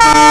you